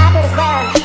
apple down.